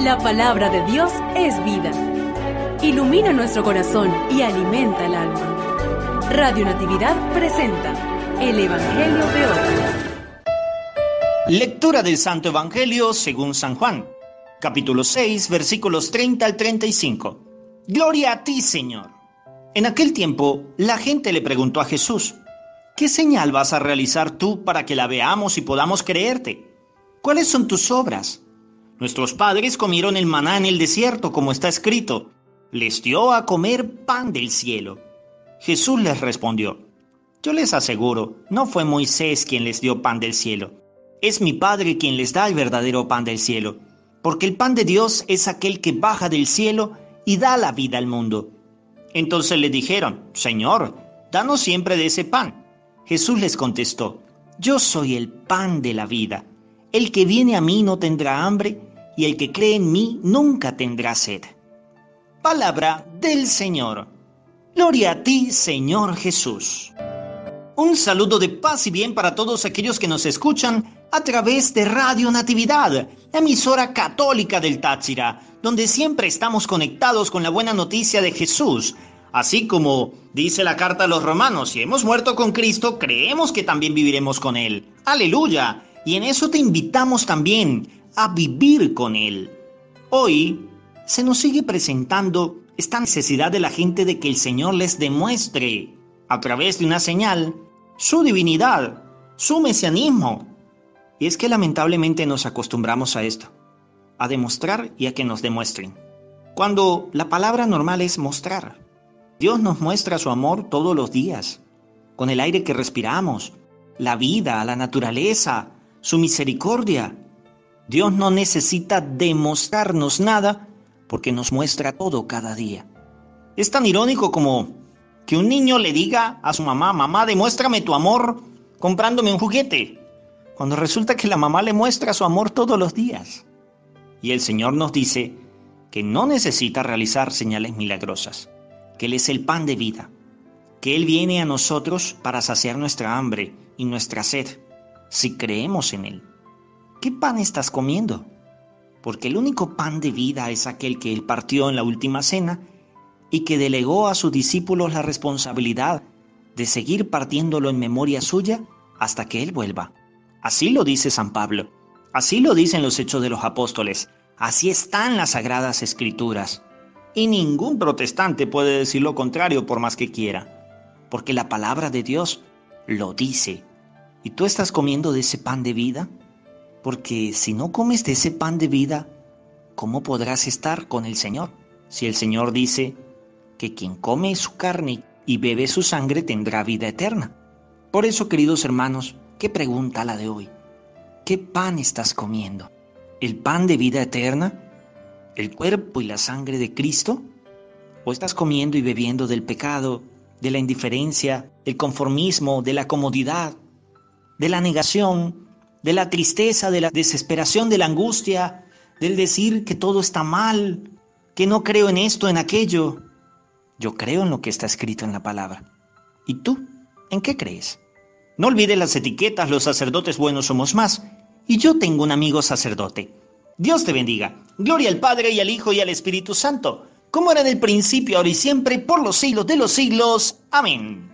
La palabra de Dios es vida. Ilumina nuestro corazón y alimenta el alma. Radio Natividad presenta el Evangelio de hoy. Lectura del Santo Evangelio según San Juan, capítulo 6, versículos 30 al 35. Gloria a ti, Señor. En aquel tiempo, la gente le preguntó a Jesús, ¿qué señal vas a realizar tú para que la veamos y podamos creerte? ¿Cuáles son tus obras? Nuestros padres comieron el maná en el desierto, como está escrito. Les dio a comer pan del cielo. Jesús les respondió, Yo les aseguro, no fue Moisés quien les dio pan del cielo. Es mi Padre quien les da el verdadero pan del cielo. Porque el pan de Dios es aquel que baja del cielo y da la vida al mundo. Entonces le dijeron, Señor, danos siempre de ese pan. Jesús les contestó, Yo soy el pan de la vida. El que viene a mí no tendrá hambre, y el que cree en mí nunca tendrá sed. Palabra del Señor. Gloria a ti, Señor Jesús. Un saludo de paz y bien para todos aquellos que nos escuchan a través de Radio Natividad, emisora católica del Táchira, donde siempre estamos conectados con la buena noticia de Jesús. Así como dice la carta a los romanos, si hemos muerto con Cristo, creemos que también viviremos con Él. Aleluya. Y en eso te invitamos también a vivir con Él. Hoy se nos sigue presentando esta necesidad de la gente de que el Señor les demuestre, a través de una señal, su divinidad, su mesianismo. Y es que lamentablemente nos acostumbramos a esto, a demostrar y a que nos demuestren. Cuando la palabra normal es mostrar. Dios nos muestra su amor todos los días, con el aire que respiramos, la vida, la naturaleza, su misericordia. Dios no necesita demostrarnos nada porque nos muestra todo cada día. Es tan irónico como que un niño le diga a su mamá, mamá, demuéstrame tu amor comprándome un juguete, cuando resulta que la mamá le muestra su amor todos los días. Y el Señor nos dice que no necesita realizar señales milagrosas, que Él es el pan de vida, que Él viene a nosotros para saciar nuestra hambre y nuestra sed si creemos en Él. ¿Qué pan estás comiendo? Porque el único pan de vida es aquel que Él partió en la última cena y que delegó a sus discípulos la responsabilidad de seguir partiéndolo en memoria suya hasta que Él vuelva. Así lo dice San Pablo, así lo dicen los hechos de los apóstoles, así están las sagradas escrituras. Y ningún protestante puede decir lo contrario por más que quiera, porque la palabra de Dios lo dice. ¿Y tú estás comiendo de ese pan de vida? Porque si no comes de ese pan de vida, ¿cómo podrás estar con el Señor? Si el Señor dice que quien come su carne y bebe su sangre tendrá vida eterna. Por eso, queridos hermanos, ¿qué pregunta la de hoy? ¿Qué pan estás comiendo? ¿El pan de vida eterna? ¿El cuerpo y la sangre de Cristo? ¿O estás comiendo y bebiendo del pecado, de la indiferencia, del conformismo, de la comodidad, de la negación, de la tristeza, de la desesperación, de la angustia, del decir que todo está mal, que no creo en esto, en aquello. Yo creo en lo que está escrito en la palabra. ¿Y tú? ¿En qué crees? No olvides las etiquetas, los sacerdotes buenos somos más. Y yo tengo un amigo sacerdote. Dios te bendiga. Gloria al Padre y al Hijo y al Espíritu Santo, como era en el principio, ahora y siempre, por los siglos de los siglos. Amén.